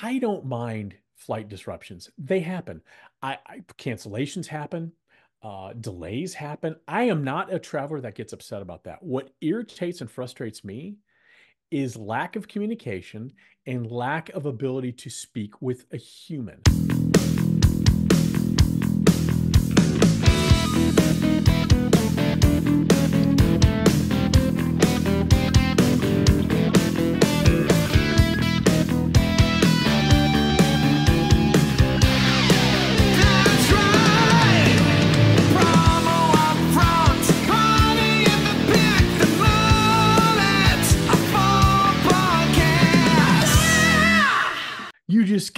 I don't mind flight disruptions. They happen. I, I cancellations happen. Uh, delays happen. I am not a traveler that gets upset about that. What irritates and frustrates me is lack of communication and lack of ability to speak with a human.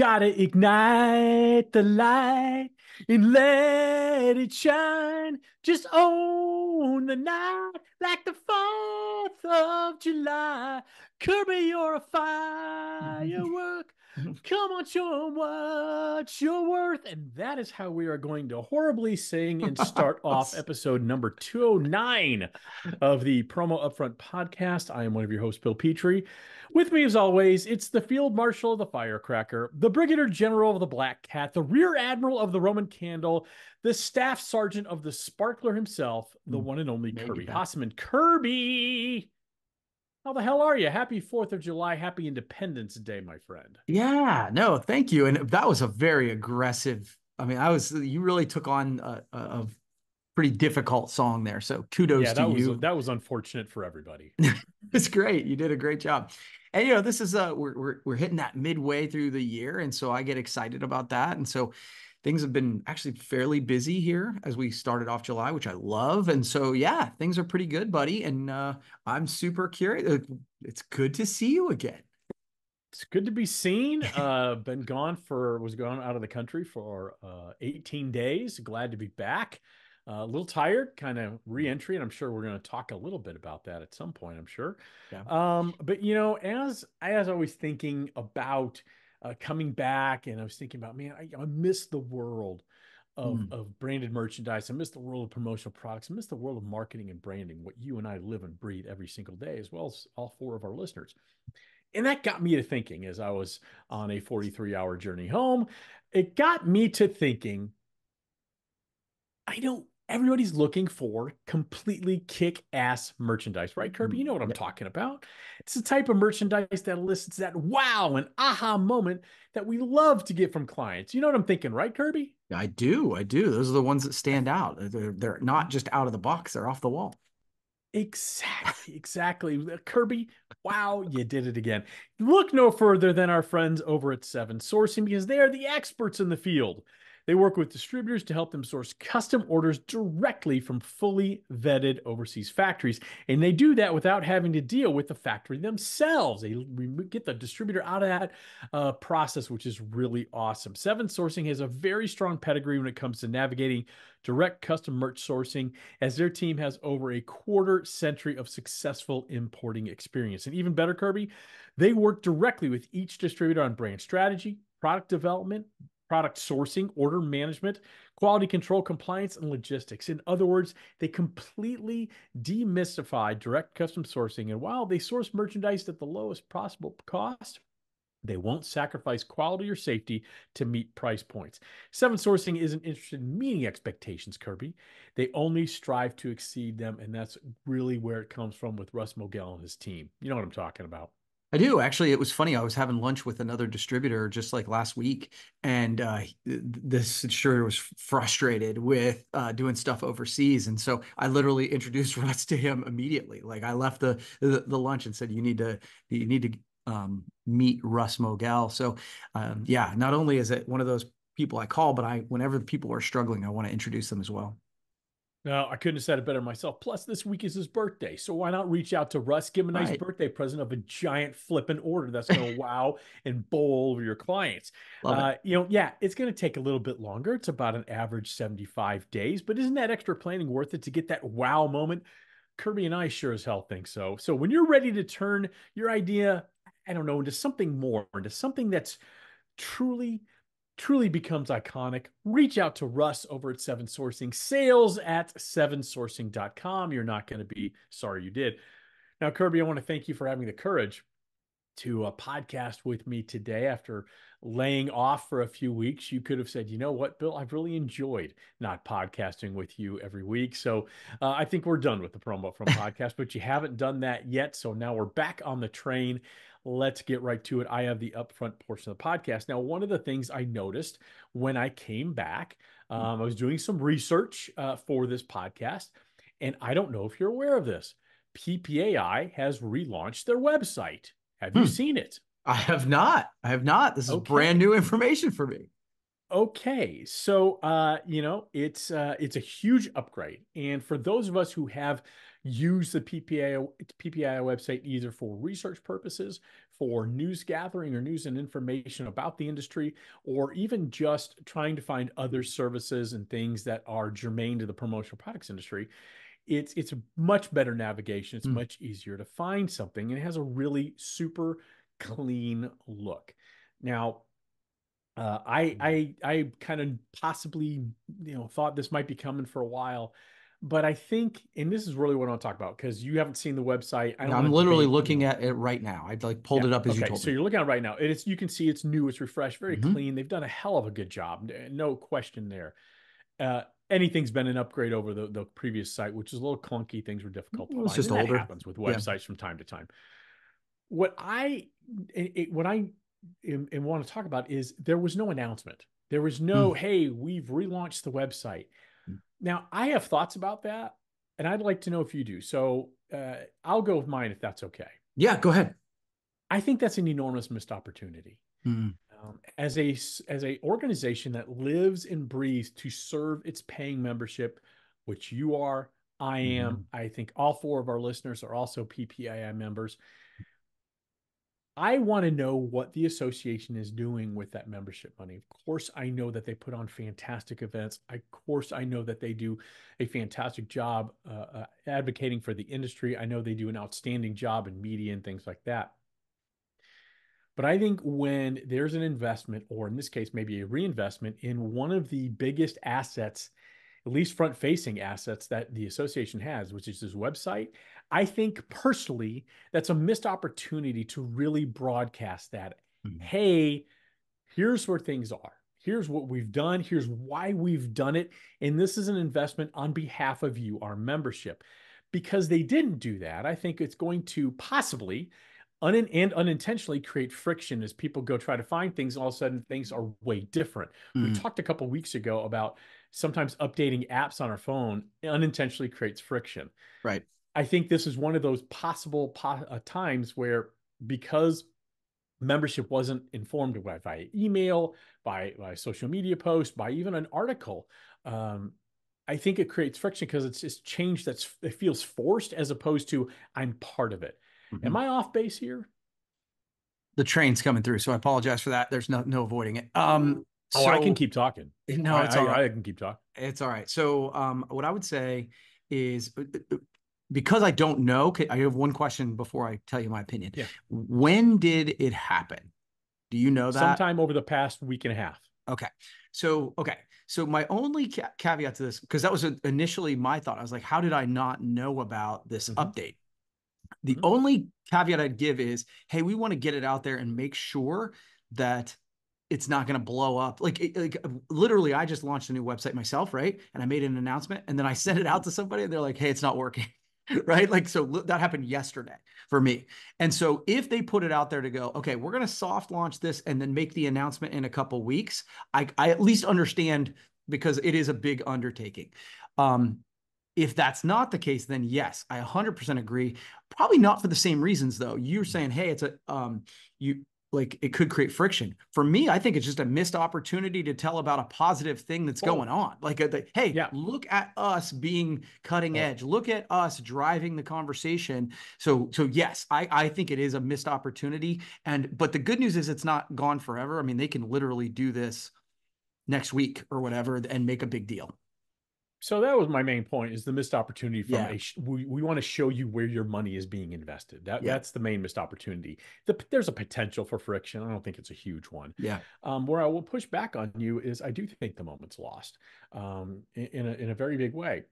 Gotta ignite the light and let it shine. Just own the night like the 4th of July. Kirby, you're a firework. Come on, show 'em what you're worth. And that is how we are going to horribly sing and start off episode number 209 of the Promo Upfront podcast. I am one of your hosts, Bill Petrie. With me, as always, it's the Field Marshal of the Firecracker, the Brigadier General of the Black Cat, the Rear Admiral of the Roman Candle, the Staff Sergeant of the Sparkler himself, the Mm, one and only Kirby that. Hasseman. Kirby! How the hell are you? Happy 4th of July. Happy Independence Day, my friend. Yeah, no, thank you. And that was a very aggressive. I mean, I was you really took on a, a, pretty difficult song there. So kudos yeah, to that was you. that was unfortunate for everybody. It's great. You did a great job. And you know, this is uh we're we're we're hitting that midway through the year, and so I get excited about that. And so things have been actually fairly busy here as we started off July, which I love. And so yeah, things are pretty good, buddy. And uh I'm super curious. Uh, It's good to see you again. It's good to be seen. Uh, been gone for was gone out of the country for uh, 18 days. Glad to be back. Uh, a little tired, kind of re-entry, and I'm sure we're going to talk a little bit about that at some point. I'm sure. Yeah. Um, but you know, as as I was always thinking about uh, coming back, and I was thinking about, man, I, I miss the world of Mm. of branded merchandise. I miss the world of promotional products. I miss the world of marketing and branding. What you and I live and breathe every single day, as well as all four of our listeners. And that got me to thinking as I was on a 43 hour journey home. It got me to thinking, I don't, everybody's looking for completely kick ass merchandise, right, Kirby? Mm-hmm. You know what I'm talking about. It's the type of merchandise that elicits that wow and aha moment that we love to get from clients. You know what I'm thinking, right, Kirby? I do. I do. Those are the ones that stand out. They're, they're not just out of the box, they're off the wall. Exactly, exactly. Uh, Kirby, wow, you did it again. Look no further than our friends over at Seven Sourcing because they are the experts in the field. They work with distributors to help them source custom orders directly from fully vetted overseas factories. And they do that without having to deal with the factory themselves. They get the distributor out of that uh, process, which is really awesome. Seven Sourcing has a very strong pedigree when it comes to navigating direct custom merch sourcing as their team has over a quarter century of successful importing experience. And even better, Kirby, they work directly with each distributor on brand strategy, product development, product sourcing, order management, quality control, compliance, and logistics. In other words, they completely demystify direct custom sourcing. And while they source merchandise at the lowest possible cost, they won't sacrifice quality or safety to meet price points. Seven Sourcing isn't interested in meeting expectations, Kirby. They only strive to exceed them. And that's really where it comes from with Russ Mogel and his team. You know what I'm talking about. I do actually. It was funny. I was having lunch with another distributor just like last week, and uh, this distributor was frustrated with uh, doing stuff overseas, and so I literally introduced Russ to him immediately. Like I left the the, the lunch and said, "You need to you need to um, meet Russ Mogel." So um, yeah, not only is it one of those people I call, but I whenever people are struggling, I want to introduce them as well. No, I couldn't have said it better myself. Plus, this week is his birthday. So why not reach out to Russ, give him a nice Right. birthday present of a giant flipping order that's going to wow and bowl over your clients. Uh, you know, yeah, it's going to take a little bit longer. It's about an average 75 days, but isn't that extra planning worth it to get that wow moment? Kirby and I sure as hell think so. So when you're ready to turn your idea, I don't know, into something more, into something that's truly, truly becomes iconic, reach out to Russ over at Seven Sourcing, sales at sevensourcing.com. You're not going to be sorry you did. Now, Kirby, I want to thank you for having the courage to a podcast with me today after laying off for a few weeks, you could have said, you know what, Bill, I've really enjoyed not podcasting with you every week. So uh, I think we're done with the promo from podcast, but you haven't done that yet. So now we're back on the train. Let's get right to it. I have the upfront portion of the podcast. Now, one of the things I noticed when I came back, um, I was doing some research uh, for this podcast, and I don't know if you're aware of this. PPAI has relaunched their website. Have you Hmm. seen it? I have not. I have not. This is Okay. brand new information for me. Okay, so uh, you know it's uh, it's a huge upgrade, and for those of us who have used the PPAI PPAI website either for research purposes, for news gathering or news and information about the industry, or even just trying to find other services and things that are germane to the promotional products industry, it's it's a much better navigation. It's Mm. much easier to find something, and it has a really super clean look. Now, uh, I I I kind of possibly you know thought this might be coming for a while, but I think, and this is really what I want to talk about because you haven't seen the website. I don't I'm literally you looking at it right now. I like pulled Yeah, it up as you okay, told so me. you're looking at it right now. It's you can see it's new, it's refreshed, very Mhm. clean. They've done a hell of a good job, no question there. Uh, anything's been an upgrade over the, the previous site, which is a little clunky. Things were difficult Well, it's just and that older. happens with Yeah. websites from time to time. What I it, what I am, am want to talk about is there was no announcement. There was no, hey, we've relaunched the website. Mm. Now I have thoughts about that, and I'd like to know if you do. So uh, I'll go with mine if that's okay. Yeah, go ahead. I think that's an enormous missed opportunity. Mm. Um, as a as a organization that lives and breathes to serve its paying membership, which you are, I am. I think all four of our listeners are also PPAI members. I want to know what the association is doing with that membership money. Of course, I know that they put on fantastic events. Of course, I know that they do a fantastic job uh, uh, advocating for the industry. I know they do an outstanding job in media and things like that. But I think when there's an investment, or in this case, maybe a reinvestment in one of the biggest assets, at least front facing assets that the association has, which is this website, I think personally that's a missed opportunity to really broadcast that. Mhm. Hey, here's where things are. Here's what we've done. Here's why we've done it. And this is an investment on behalf of you, our membership. Because they didn't do that, I think it's going to possibly un- and unintentionally create friction as people go try to find things. All of a sudden, things are way different. We Mm. talked a couple weeks ago about sometimes updating apps on our phone unintentionally creates friction. Right. I think this is one of those possible po- uh, times where because membership wasn't informed by via email, by by social media post, by even an article, um, I think it creates friction because it's just change that's it feels forced as opposed to I'm part of it. Am Mhm. I off base here? The train's coming through, so I apologize for that. There's no no avoiding it. Um, Oh, I can keep talking. No, I, it's I- all right. I can keep talking. It's all right. So, um, what I would say is uh, uh, because I don't know, I have one question before I tell you my opinion. Yeah. When did it happen? Do you know that? Sometime over the past week and a half. Okay. So, okay. So my only ca- caveat to this, because that was initially my thought. I was like, how did I not know about this Mhm. update? The Mhm. only caveat I'd give is, hey, we want to get it out there and make sure that it's not going to blow up. Like, it- like literally, I just launched a new website myself, right? And I made an announcement, and then I sent it out to somebody, and they're like, hey, it's not working. right? Like, so that happened yesterday for me. And so if they put it out there to go, okay, we're going to soft launch this and then make the announcement in a couple weeks, I, I at least understand because it is a big undertaking. Um, if that's not the case, then yes, I 100% agree. Probably not for the same reasons though. You're saying, hey, it's a um, you like it could create friction. For me, I think it's just a missed opportunity to tell about a positive thing that's Oh. going on. Like, uh, the, hey, Yeah. look at us being cutting Oh. edge. Look at us driving the conversation. So, so yes, I I think it is a missed opportunity. And but the good news is it's not gone forever. I mean, they can literally do this next week or whatever and make a big deal. So that was my main point: is the missed opportunity from Yeah. a. sh- We, we want to show you where your money is being invested. That Yeah. that's the main missed opportunity. The, there's a potential for friction. I don't think it's a huge one. Yeah. Um, where I will push back on you is I do think the moment's lost um, in, in a in a very big way.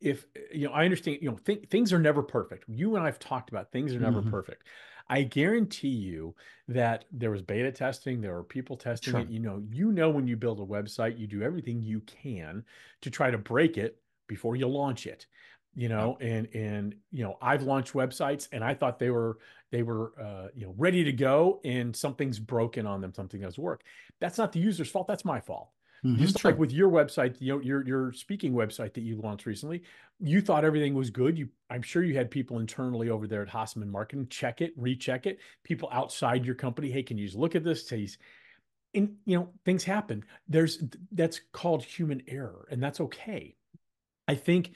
If you know, I understand. You know, th- things are never perfect. You and I've talked about things are never Mhm. perfect. I guarantee you that there was beta testing, there were people testing Sure. it. You know, you know when you build a website, you do everything you can to try to break it before you launch it. You know, and and you know, I've launched websites and I thought they were they were uh, you know ready to go, and something's broken on them, something doesn't work. That's not the user's fault. That's my fault. Mhm, Just sure. like with your website, you know, your your speaking website that you launched recently, you thought everything was good. You, I'm sure you had people internally over there at Hasseman Marketing check it, recheck it. People outside your company, hey, can you just look at this? Please. And you know, things happen. There's that's called human error, and that's okay. I think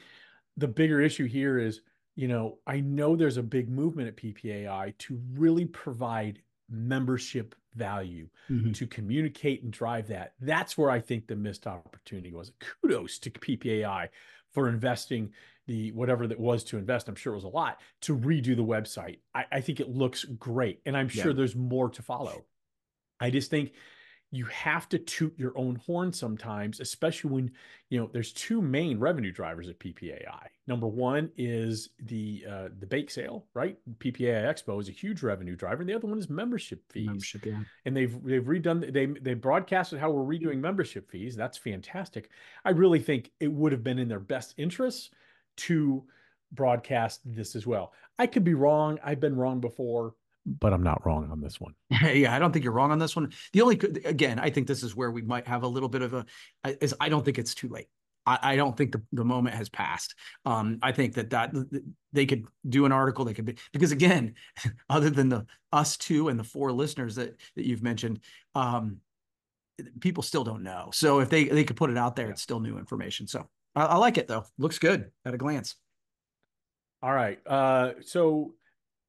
the bigger issue here is, you know, I know there's a big movement at PPAI to really provide membership value Mhm. to communicate and drive that. That's where I think the missed opportunity was. Kudos to PPAI for investing the whatever that was to invest. I'm sure it was a lot to redo the website. I, I think it looks great, and I'm sure Yeah. there's more to follow. I just think you have to toot your own horn sometimes, especially when you know there's two main revenue drivers at PPAI. Number one is the uh, the bake sale, right? PPAI Expo is a huge revenue driver, and the other one is membership fees Membership, yeah. and they've they've redone they they broadcasted how we're redoing membership fees. That's fantastic. I really think it would have been in their best interests to broadcast this as well. I could be wrong. I've been wrong before, but I'm not wrong on this one. yeah, I don't think you're wrong on this one. The only, again, I think this is where we might have a little bit of a, is I don't think it's too late. I, I don't think the, the moment has passed. Um, I think that that they could do an article. They could be because again, other than the us two and the four listeners that that you've mentioned, um, people still don't know. So if they they could put it out there, Yeah. it's still new information. So I, I like it though. Looks good at a glance. All right. Uh, so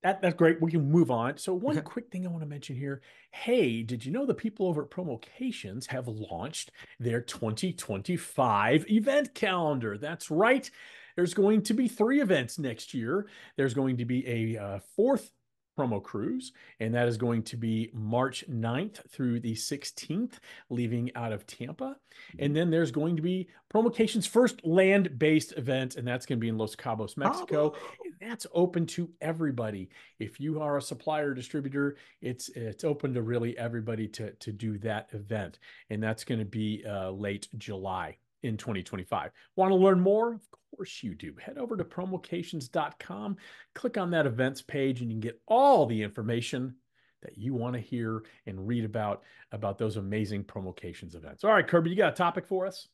that that's great. We can move on. So one quick thing I want to mention here. Hey, did you know the people over at Promocations have launched their 2025 event calendar? That's right. There's going to be three events next year. There's going to be a uh, fourth promo cruise, and that is going to be March 9th through the 16th, leaving out of Tampa. And then there's going to be Promocation's first land based event, and that's going to be in Los Cabos, Mexico. And that's open to everybody. If you are a supplier distributor, it's it's open to really everybody to to do that event, and that's going to be uh, late July in 2025. Want to learn more? Of course you do. Head over to promocations.com, click on that events page, and you can get all the information that you want to hear and read about about those amazing promocations events. All right, Kirby, you got a topic for us?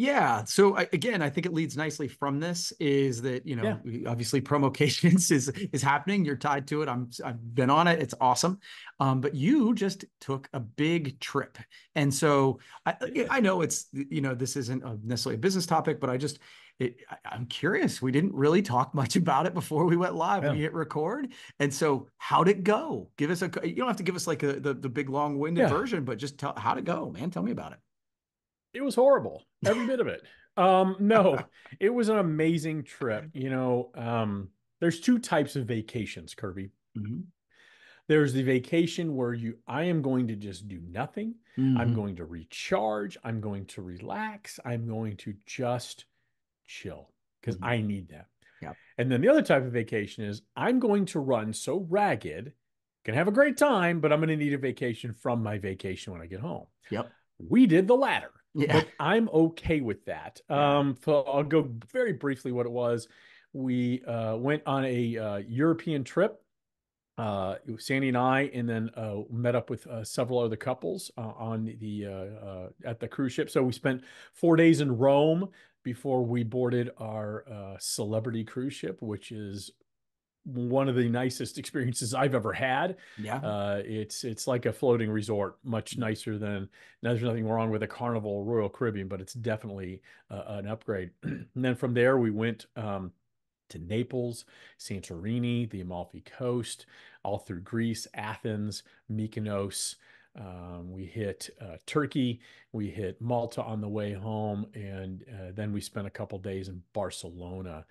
Yeah. So I, again, I think it leads nicely from this is that you know Yeah. obviously promocations is is happening. You're tied to it. I'm I've been on it. It's awesome. Um, but you just took a big trip, and so I I know it's you know this isn't a necessarily a business topic, but I just it, I- I'm curious. We didn't really talk much about it before we went live. Yeah. We hit record, and so how'd it go? Give us a. You don't have to give us like a, the the big long winded Yeah. version, but just tell how'd it go, man. Tell me about it. It was horrible, every bit of it. Um, no, it was an amazing trip. You know, um, there's two types of vacations, Kirby. Mhm. There's the vacation where you, I am going to just do nothing. I'm Mhm. going to recharge. I'm going to relax. I'm going to just chill because Mhm. I need that. Yep. And then the other type of vacation is I'm going to run so ragged, can have a great time, but I'm going to need a vacation from my vacation when I get home. Yep. We did the latter. Yeah. But I'm okay with that. Um, so I'll go very briefly what it was. We uh, went on a uh, European trip, uh, Sandy and I, and then uh, met up with uh, several other couples uh, on the uh, uh, at the cruise ship. So we spent four days in Rome before we boarded our uh, celebrity cruise ship, which is one of the nicest experiences I've ever had. Yeah. Uh, it's it's like a floating resort, much nicer than. Now, there's nothing wrong with a Carnival Royal Caribbean, but it's definitely uh, an upgrade. and then from there, we went um, to Naples, Santorini, the Amalfi Coast, all through Greece, Athens, Mykonos. Um, we hit uh, Turkey, we hit Malta on the way home, and uh, then we spent a couple days in Barcelona.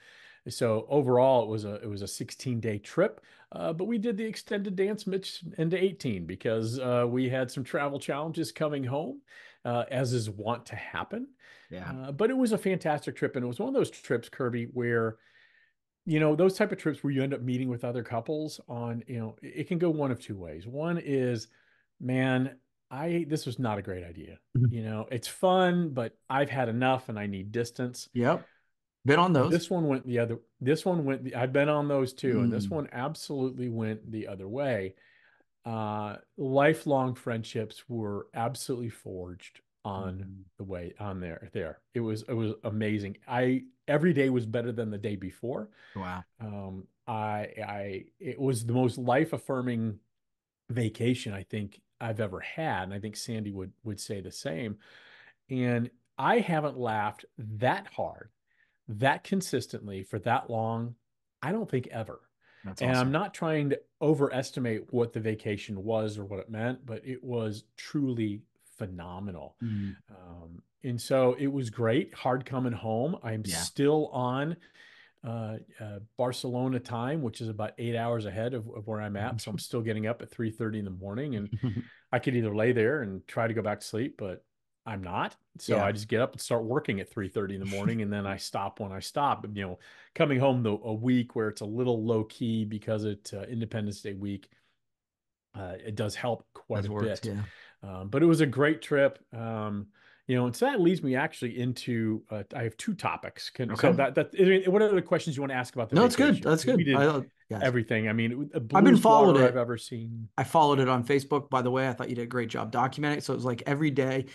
So overall, it was a it was a 16 day trip, uh, but we did the extended dance mitch into 18 because uh, we had some travel challenges coming home, uh, as is wont to happen. Yeah. Uh, but it was a fantastic trip, and it was one of those trips, Kirby, where you know, those type of trips where you end up meeting with other couples on, you know, it can go one of two ways. One is, man, I this was not a great idea. Mhm. You know, it's fun, but I've had enough and I need distance. Yep. Been on those. This one went the other. This one went. The, I've been on those too, and this Mm. one absolutely went the other way. Uh, lifelong friendships were absolutely forged on Mm. the way on there. There, it was. It was amazing. I every day was better than the day before. Wow. Um, I, I, it was the most life affirming vacation I think I've ever had, and I think Sandy would would say the same. And I haven't laughed that hard, that consistently for that long. I don't think ever. That's And awesome. I'm not trying to overestimate what the vacation was or what it meant, but it was truly phenomenal. Mm. Um, and so it was great. Hard coming home. I'm Yeah. still on uh, uh, Barcelona time, which is about eight hours ahead of, of where I'm at. So I'm still getting up at 3:30 in the morning, and I could either lay there and try to go back to sleep, but I'm not. So Yeah. I just get up and start working at 3:30 in the morning, and then I stop when I stop. But, You know, coming home the a week where it's a little low key because it's uh, Independence Day week. Uh, it does help quite Has a worked, bit. Yeah. Um, but it was a great trip. Um, you know, and so that leads me actually into uh, I have two topics. Can, So Okay. that that there- what other questions you want to ask about the No, it's good. vacation? That's We good. did I, yes. everything. I mean, the I've been followed it. I've ever seen. I followed it on Facebook, by the way. I thought you did a great job documenting it. So it was like every day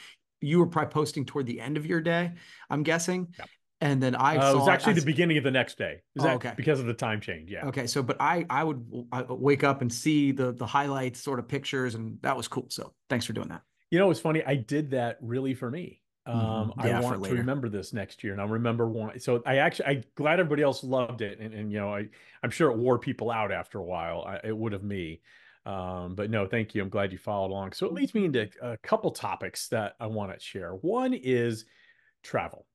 you were probably posting toward the end of your day, I'm guessing. Yep. And then I Uh, saw it was actually as- the beginning of the next day. Oh, okay. because of the time change? Yeah. Okay, so but I I would I wake up and see the the highlights, sort of pictures, and that was cool. So thanks for doing that. You know, it's funny. I did that really for me. Um, Mhm. Yeah, I want to remember this next year, and I'll remember one. So I actually, I'm glad everybody else loved it, and, and you know, I, I'm sure it wore people out after a while. I, it would have me, um, but no, thank you. I'm glad you followed along. So it leads me into a couple topics that I want to share. One is travel.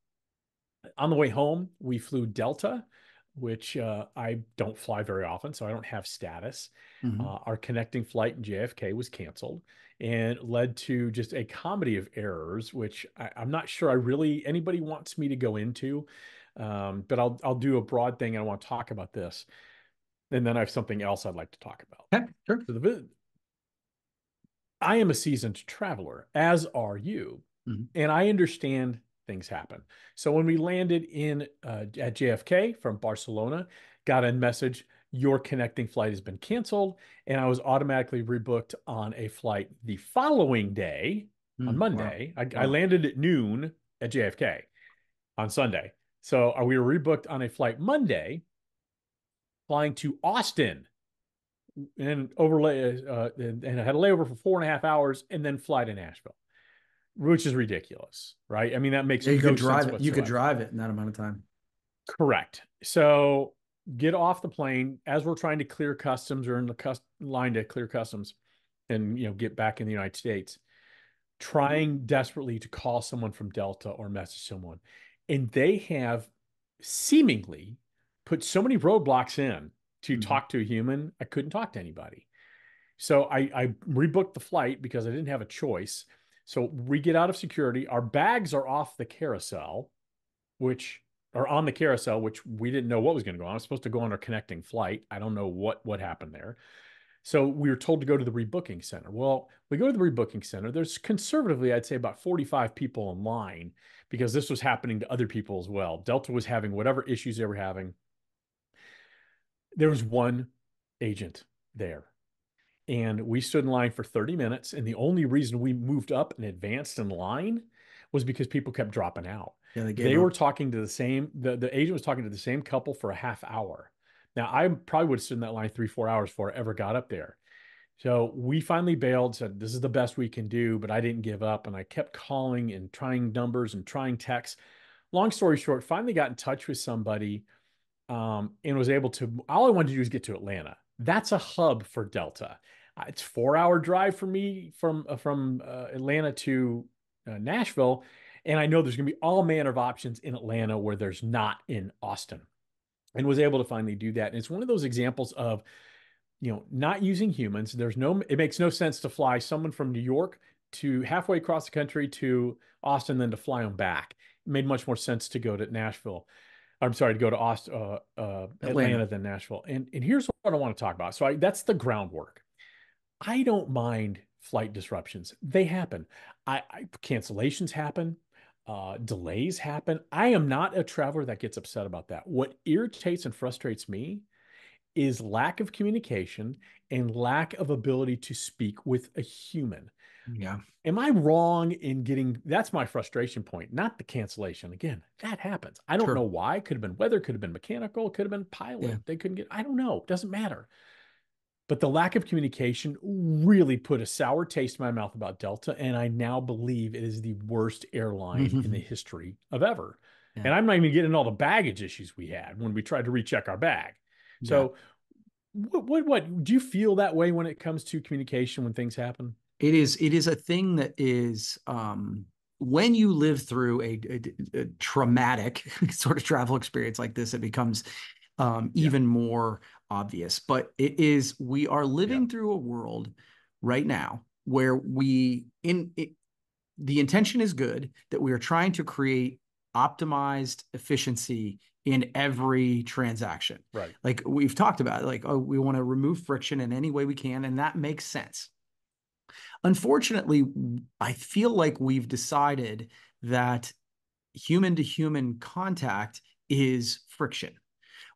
On the way home, we flew Delta, which uh, I don't fly very often, so I don't have status. Mhm. Uh, our connecting flight in JFK was canceled and led to just a comedy of errors, which I, I'm not sure I really anybody wants me to go into. Um, but I'll I'll do a broad thing. and I want to talk about this, and then I have something else I'd like to talk about. Okay, sure. So the I am a seasoned traveler, as are you, Mhm. and I understand things happen. So when we landed in uh, at JFK from Barcelona, got a message your connecting flight has been canceled, and I was automatically rebooked on a flight the following day Mm, on. Monday. I, I Wow. landed at noon at JFK on Sunday, so uh, we were rebooked on a flight Monday, flying to Austin and overlay uh, and, and I had a layover for four and a half hours and then fly to Nashville, which is ridiculous, right? I mean, that makes Yeah, you no could drive it. You could drive it in that amount of time. Correct. So get off the plane as we're trying to clear customs or in the cus- line to clear customs and you know get back in the United States, trying desperately to call someone from Delta or message someone. And they have seemingly put so many roadblocks in to Mhm. talk to a human, I couldn't talk to anybody. So I, I rebooked the flight because I didn't have a choice. So we get out of security. Our bags are off the carousel, which are on the carousel, which we didn't know what was going to go on. I was supposed to go on our connecting flight. I don't know what what happened there. So we were told to go to the rebooking center. Well, we go to the rebooking center. There's conservatively, I'd say about 45 people in line because this was happening to other people as well. Delta was having whatever issues they were having. There was one agent there. And we stood in line for 30 minutes. And the only reason we moved up and advanced in line was because people kept dropping out. Yeah, they They were talking to the same, the, the agent was talking to the same couple for a half hour. Now, I probably would have stood in that line three, four hours before I ever got up there. So we finally bailed, said, this is the best we can do, but I didn't give up. And I kept calling and trying numbers and trying texts. Long story short, finally got in touch with somebody um, and was able to. All I wanted to do is get to Atlanta. That's a hub for Delta. Uh, It's four hour drive for me from uh, from uh, Atlanta to uh, Nashville, and I know there's going to be all manner of options in Atlanta where there's not in Austin, and was able to finally do that. And it's one of those examples of, you know, not using humans. There's no. It makes no sense to fly someone from New York to halfway across the country to Austin than to fly them back. It made much more sense to go to Nashville. I'm sorry to go to Aust, uh, uh, Atlanta. Atlanta. than Nashville. And and here's what I want to talk about. So I, that's the groundwork. I don't mind flight disruptions. They happen. I, I cancellations happen. Uh, delays happen. I am not a traveler that gets upset about that. What irritates and frustrates me is lack of communication and lack of ability to speak with a human. Yeah. Am I wrong in getting that's my frustration point, not the cancellation. Again, that happens. I don't Sure. know why. Could have been weather, could have been mechanical, could have been pilot. Yeah. They couldn't get, I don't know. It doesn't matter. But the lack of communication really put a sour taste in my mouth about Delta. And I now believe it is the worst airline in the mm-hmm. history of ever. Yeah. And I'm not even getting all the baggage issues we had when we tried to recheck our bag. So, what, what, what do you feel that way when it comes to communication when things happen? It is it is a thing that is um when you live through a, a- a traumatic sort of travel experience like this it becomes um Yeah. even more obvious but it is we are living through a world right now where we in it, the intention is good that we are trying to create optimized efficiency in every transaction Right. like we've talked about like oh we want to remove friction in any way we can and that makes sense unfortunately i feel like we've decided that human to human contact is friction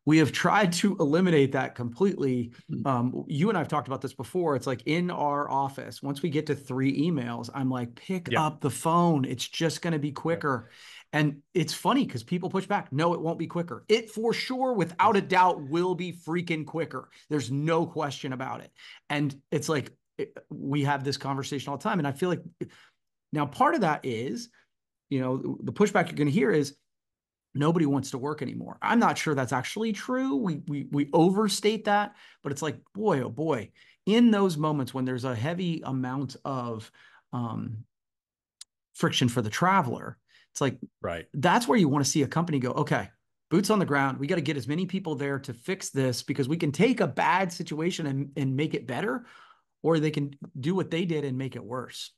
we have tried to eliminate that completely um, you and i've talked about this before it's like in our office once we get to three emails i'm like pick Yeah. up the phone it's just going to be quicker and it's funny because people push back. No, it won't be quicker. It for sure, without a doubt, will be freaking quicker. There's no question about it. And it's like we have this conversation all the time. And I feel like now part of that is, you know, the pushback you're going to hear is nobody wants to work anymore. I'm not sure that's actually true. We we we overstate that, but it's like, boy, oh boy, in those moments when there's a heavy amount of um, friction for the traveler, it's like Right. that's where you want to see a company go, okay, boots on the ground. We got to get as many people there to fix this because we can take a bad situation and, and make it better, or they can do what they did and make it worse.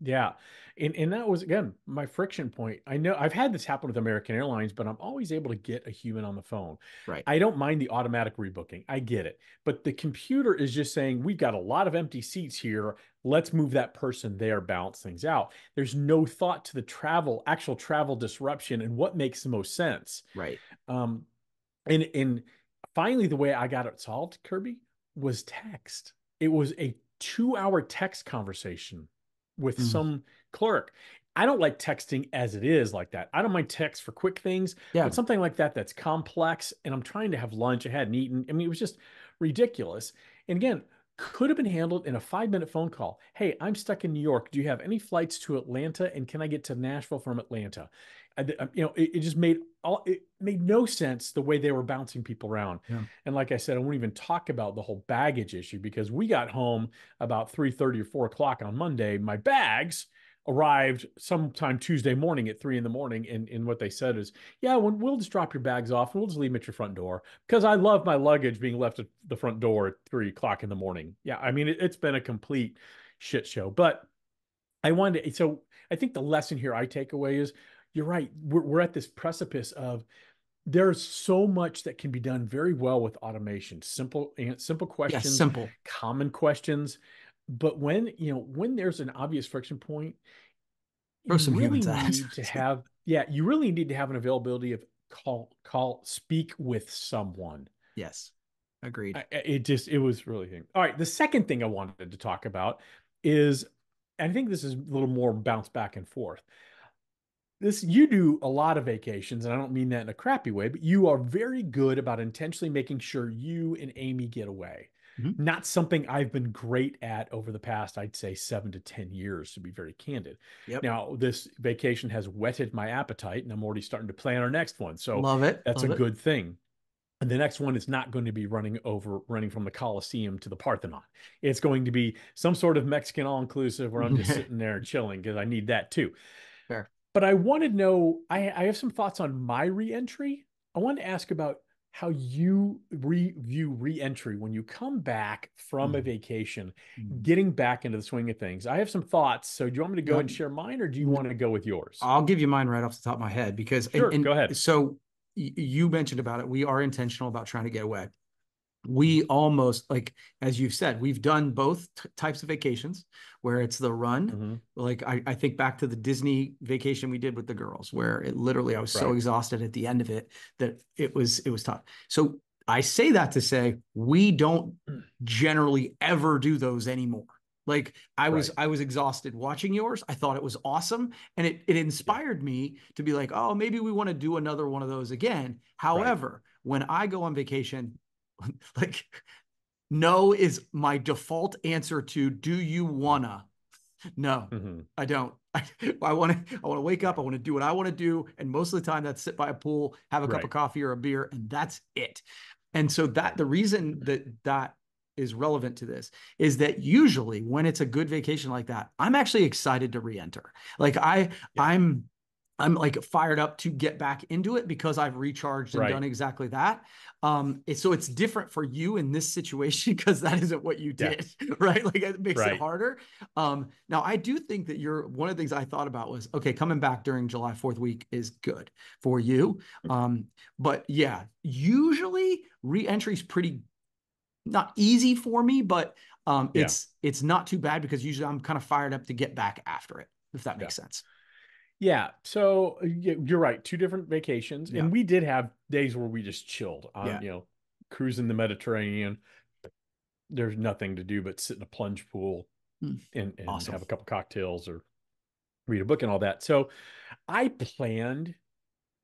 Yeah. And and that was again my friction point. I know I've had this happen with American Airlines, but I'm always able to get a human on the phone. Right. I don't mind the automatic rebooking. I get it. But the computer is just saying, we've got a lot of empty seats here. Let's move that person there, balance things out. There's no thought to the travel, actual travel disruption and what makes the most sense. right. Um, and and finally, the way I got it solved, Kirby, was text. It was a two-hour text conversation with Mm. some clerk. I don't like texting as it is like that. I don't mind text for quick things, Yeah. but something like that that's complex. And I'm trying to have lunch. I hadn't eaten. I mean, it was just ridiculous. And again, could have been handled in a five minute phone call. Hey, I'm stuck in New York. Do you have any flights to Atlanta? And can I get to Nashville from Atlanta? I, you know, it, it just made all it made no sense the way they were bouncing people around. Yeah. And like I said, I won't even talk about the whole baggage issue because we got home about three thirty or four o'clock on Monday. My bags arrived sometime Tuesday morning at three in the morning. And, and what they said is, yeah, we'll, we'll just drop your bags off and we'll just leave them at your front door because I love my luggage being left at the front door at three o'clock in the morning. Yeah, I mean, it, it's been a complete shit show. But I wanted to, so I think the lesson here I take away is you're right. We're, we're at this precipice of there's so much that can be done very well with automation. Simple, simple questions, Simple. common questions. But when, you know, when there's an obvious friction point, Throw you some really need to have, yeah, you really need to have an availability of call, call, speak with someone. Yes. Agreed. I- it just it was really thing. All right, the second thing I wanted to talk about is I think this is a little more bounce back and forth. This you do a lot of vacations, and I don't mean that in a crappy way, but you are very good about intentionally making sure you and Amy get away. Mhm. Not something I've been great at over the past, I'd say seven to 10 years, to be very candid. Yep. Now, this vacation has whetted my appetite, and I'm already starting to plan our next one. So Love it. that's Love a it. good thing. And the next one is not going to be running over, running from the Coliseum to the Parthenon. It's going to be some sort of Mexican all inclusive where I'm just sitting there chilling because I need that too. Fair. But I want to know, I, I have some thoughts on my reentry. I want to ask about how you review reentry when you come back from a Mhm. vacation, Mhm. getting back into the swing of things. I have some thoughts. So do you want me to go and share mine or do you Mm. want to go with yours? I'll give you mine right off the top of my head because and- Sure, and go ahead. So you mentioned about it. We are intentional about trying to get away. We almost like, as you've said, we've done both types of vacations where it's the run. Mhm. Like I, I think back to the Disney vacation we did with the girls, where it literally I was so exhausted at the end of it that it was it was tough. So I say that to say we don't generally ever do those anymore. Like I was Right. I was exhausted watching yours. I thought it was awesome. And it it inspired me to be like, oh, maybe we want to do another one of those again. However, when I go on vacation, like no is my default answer to do you wanna? No, Mhm. I don't. I, I want to. I want to wake up. I want to do what I want to do, and most of the time, that's sit by a pool, have a cup of coffee or a beer, and that's it. And so that the reason that that is relevant to this is that usually when it's a good vacation like that, I'm actually excited to re-enter. Like I, Yeah. I'm. I'm like fired up to get back into it because I've recharged and Right. done exactly that. Um, it- so it's different for you in this situation because that isn't what you Yeah. did, right? Like it makes Right. it harder. Um, now I do think that you're one of the things I thought about was okay, coming back during July 4th week is good for you. Mm-hmm. Um, but yeah, usually re-entry is pretty not easy for me, but um Yeah. it's it's not too bad because usually I'm kind of fired up to get back after it, if that makes sense. Yeah. So uh, you're right. Two different vacations. Yeah. And we did have days where we just chilled on, Yeah. you know, cruising the Mediterranean. There's nothing to do but sit in a plunge pool Hmm. and, and Awesome. have a couple cocktails or read a book and all that. So I planned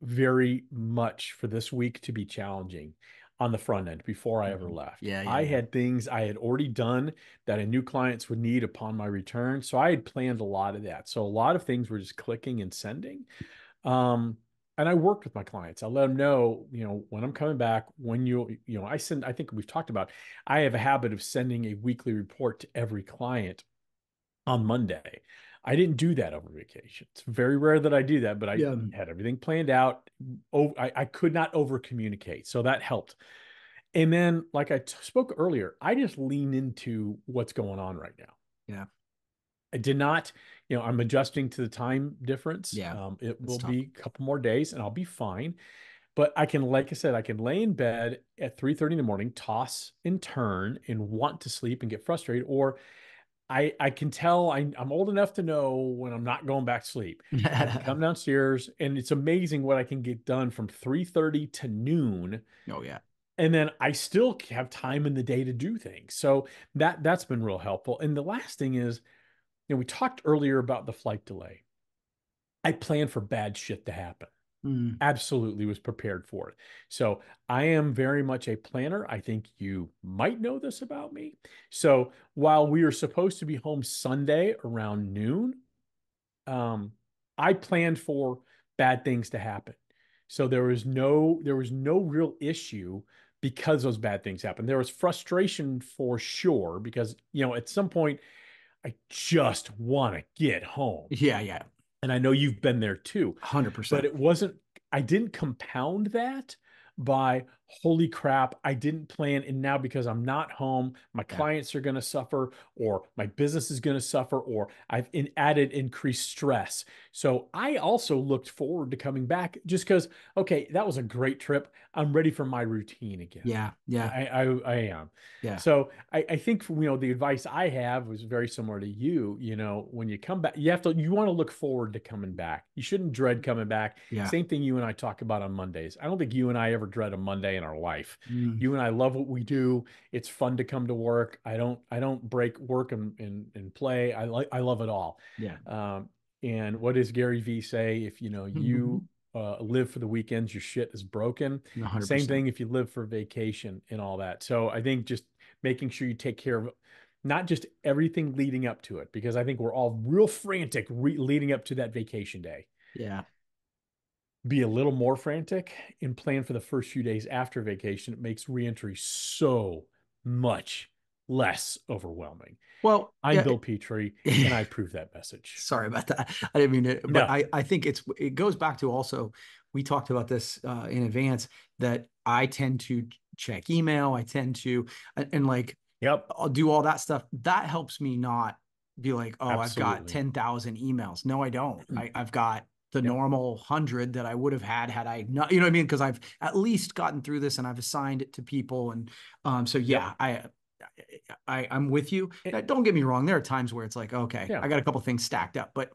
very much for this week to be challenging on the front end before I ever Mhm. left. Yeah, yeah, I yeah. had things I had already done that I knew clients would need upon my return. So I had planned a lot of that. So a lot of things were just clicking and sending. Um, and I worked with my clients. I let them know, you know, when I'm coming back, when you, you know, I send, I think we've talked about, I have a habit of sending a weekly report to every client on Monday. I didn't do that over vacation. It's very rare that I do that, but I Yeah. had everything planned out. Oh, I, I could not over communicate. So that helped. And then, like I t- spoke earlier, I just lean into what's going on right now. Yeah. I did not, you know, I'm adjusting to the time difference. Yeah, Um, it will tough. be a couple more days and I'll be fine. But I can, like I said, I can lay in bed at 3:30 in the morning, toss and turn and want to sleep and get frustrated, or I I can tell I, I'm old enough to know when I'm not going back to sleep. I come downstairs and it's amazing what I can get done from 3:30 to noon oh yeah. and then I still have time in the day to do things. So that that's been real helpful. And the last thing is, you know, we talked earlier about the flight delay. I plan for bad shit to happen. Mm, Absolutely was prepared for it. So I am very much a planner. I think you might know this about me. So while we are supposed to be home Sunday around noon, um, I planned for bad things to happen. So there was no there was no real issue because those bad things happened. There was frustration for sure because you know at some point I just want to get home. yeah, yeah. And I know you've been there too 100%. but it wasn't i didn't compound that by holy crap i didn't plan and now because i'm not home my Yeah. clients are going to suffer or my business is going to suffer or i've in, added increased stress so i also looked forward to coming back just because okay that was a great trip i'm ready for my routine again Yeah, yeah, I, I I am. Yeah. So I, I think you know the advice I have was very similar to you. You know, when you come back, you have to you want to look forward to coming back. You shouldn't dread coming back. yeah. Same thing you and I talk about on Mondays. I don't think you and I ever dread a Monday in our life. Mm, You and I love what we do. It's fun to come to work. I don't I don't break work and and, and play. I like I love it all. yeah. Um, and what does Gary Vee say? If you know you Mm-hmm. uh, live for the weekends, your shit is broken. A hundred Same thing if you live for vacation and all that. So I think just making sure you take care of not just everything leading up to it, because I think we're all real frantic re- leading up to that vacation day. Yeah. Be a little more frantic and plan for the first few days after vacation. It makes reentry so much less overwhelming. Well, I'm yeah, Bill Petrie, and I approve that message. Sorry about that. I didn't mean to, but No. I, I think it's it goes back to also we talked about this uh, in advance that I tend to check email. I tend to and, and like Yep. I'll do all that stuff. That helps me not be like, oh, I've got Absolutely. ten thousand emails. No, I don't. I, I've got the Yep. normal hundred that I would have had had I not, you know what I mean? Because I've at least gotten through this and I've assigned it to people, and um, so yeah, I, I I'm with you. And- Uh, Don't get me wrong. There are times where it's like, okay, Yeah. I got a couple things stacked up, but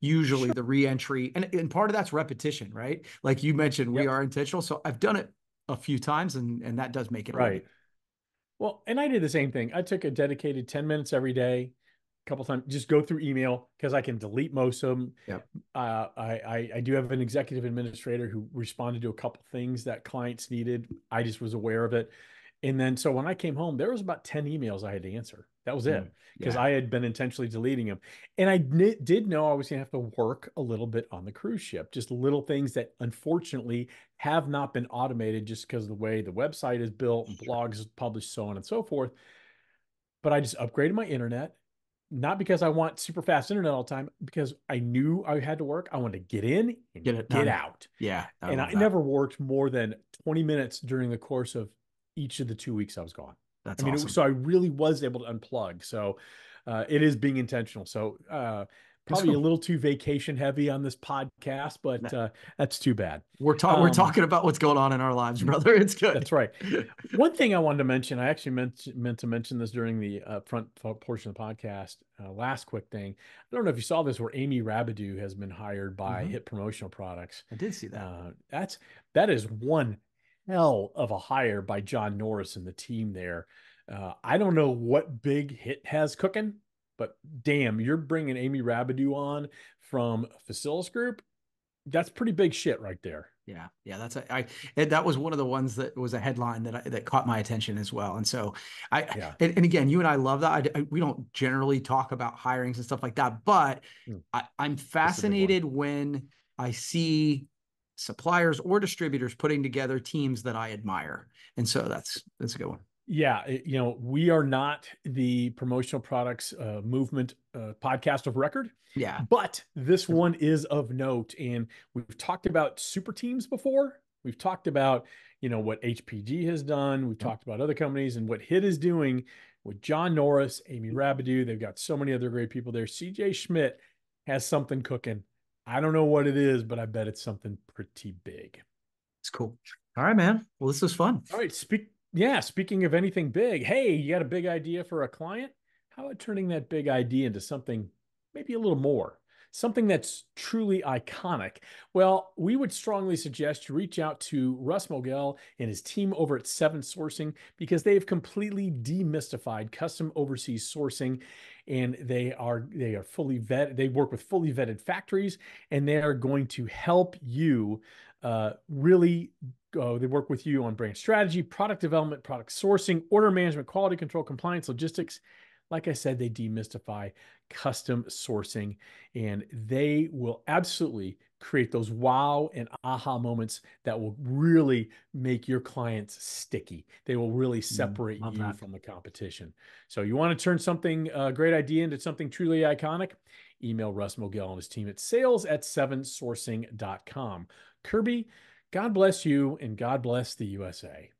usually the reentry and and part of that's repetition, right? Like you mentioned, we are intentional, so I've done it a few times, and and that does make it Right. bit- Well, and I did the same thing. I took a dedicated 10 minutes every day, couple times, just go through email because I can delete most of them. Yep. Uh, I, I, I do have an executive administrator who responded to a couple things that clients needed. I just was aware of it. And then, so when I came home, there was about 10 emails I had to answer. That was it Mm, because yeah. I had been intentionally deleting them. And I did know I was going to have to work a little bit on the cruise ship, just little things that unfortunately have not been automated just because of the way the website is built and blogs published, so on and so forth. But I just upgraded my internet, not because I want super fast internet all the time, because I knew I had to work. I wanted to get in and Get it get out. yeah, and I that. never worked more than 20 minutes during the course of each of the two weeks I was gone. That's I mean, it- awesome. so I really was able to unplug. So uh, it is being intentional. So uh, probably a little too vacation heavy on this podcast, but uh, that's too bad. we're talking. we're um, talking about what's going on in our lives, brother. It's good. That's right. One thing I wanted to mention, I actually meant meant to mention this during the uh, front portion of the podcast. Uh, last quick thing, I don't know if you saw this, where Amy Rabideau has been hired by Mhm. HIT Promotional Products. I did see that. Uh, that's that is one hell of a hire by John Norris and the team there. Uh, I don't know what big hit has cooking, but damn, you're bringing Amy Rabideau on from Facilis Group. That's pretty big shit right there. Yeah, yeah, that's a, I. That was one of the ones that was a headline that I, that caught my attention as well. And so I, Yeah. and, and again, you and I love that. I, I- we don't generally talk about hirings and stuff like that, but Hmm. I, I'm fascinated when I see suppliers or distributors putting together teams that I admire. And so that's that's a good one. Yeah, you know, we are not the promotional products uh, movement uh, podcast of record, Yeah, but this one is of note. And we've talked about super teams before. We've talked about, you know, what HPG has done. We've Yep. talked about other companies and what HIT is doing with John Norris, Amy Rabideau. They've got so many other great people there. CJ Schmidt has something cooking. I don't know what it is, but I bet it's something pretty big. it's cool. All right, man. Well, this was fun. All right. Speak. Yeah. Speaking of anything big, hey, you got a big idea for a client? How about turning that big idea into something maybe a little more, something that's truly iconic? Well, we would strongly suggest you reach out to Russ Mogel and his team over at Seven Sourcing because they have completely demystified custom overseas sourcing and they are they are fully vet they work with fully vetted factories and they are going to help you uh, really go. They work with you on brand strategy, product development, product sourcing, order management, quality control, compliance, logistics. Like I said, they demystify custom sourcing and they will absolutely create those wow and aha moments that will really make your clients sticky. They will really mm, separate love you that. from the competition. So you want to turn something, a great idea into something truly iconic? Email Russ Mogel and his team at sales at sevensourcing.com. Kirby, God bless you and God bless the USA.